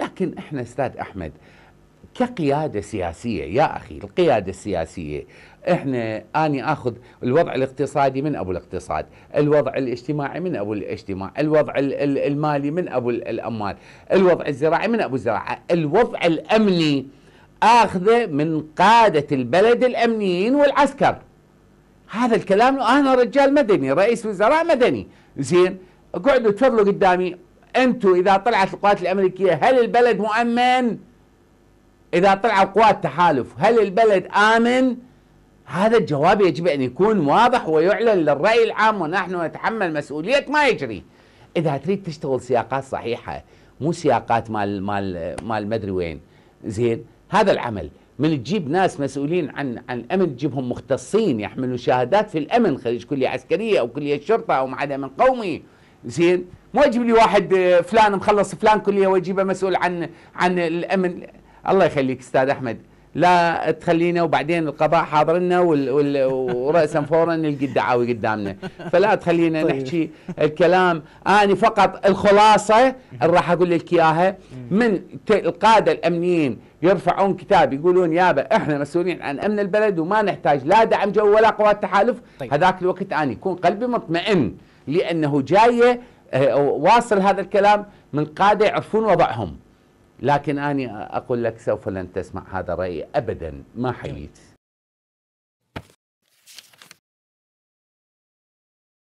لكن إحنا أستاذ أحمد كقيادة سياسية يا أخي القيادة السياسية إحنا أني آخذ الوضع الاقتصادي من أبو الاقتصاد، الوضع الاجتماعي من أبو الاجتماع، الوضع المالي من أبو الأموال، الوضع الزراعي من أبو الزراعة، الوضع الأمني آخذه من قادة البلد الأمنيين والعسكر. هذا الكلام أنا رجال مدني، رئيس وزراء مدني، زين اقعدوا تفضلوا قدامي أنتم إذا طلعت القوات الأمريكية هل البلد مؤمن؟ إذا طلعوا قوات تحالف هل البلد آمن؟ هذا الجواب يجب أن يكون واضح ويعلن للرأي العام ونحن نتحمل مسؤولية ما يجري. إذا تريد تشتغل سياقات صحيحة مو سياقات مال مال مال مدري وين. زين هذا العمل من تجيب ناس مسؤولين عن عن الامن تجيبهم مختصين يحملوا شهادات في الأمن خريج كلية عسكرية أو كلية شرطة أو معهد أمن قومي زين مو أجيب لي واحد فلان مخلص فلان كلية واجيبه مسؤول عن عن الأمن. الله يخليك أستاذ أحمد. لا تخلينا وبعدين القضاء حاضرنا ورأسا فورا نلقي الدعاوي قدامنا. فلا تخلينا طيب. نحكي الكلام. أنا فقط الخلاصة راح أقول لك إياها. من القادة الأمنيين يرفعون كتاب يقولون يابا إحنا مسؤولين عن أمن البلد وما نحتاج لا دعم جو ولا قوات تحالف. طيب. هذاك الوقت أنا يكون قلبي مطمئن لأنه جاية آه، واصل هذا الكلام من قادة يعرفون وضعهم. لكن أنا أقول لك سوف لن تسمع هذا الرأي أبدا. ما حييت.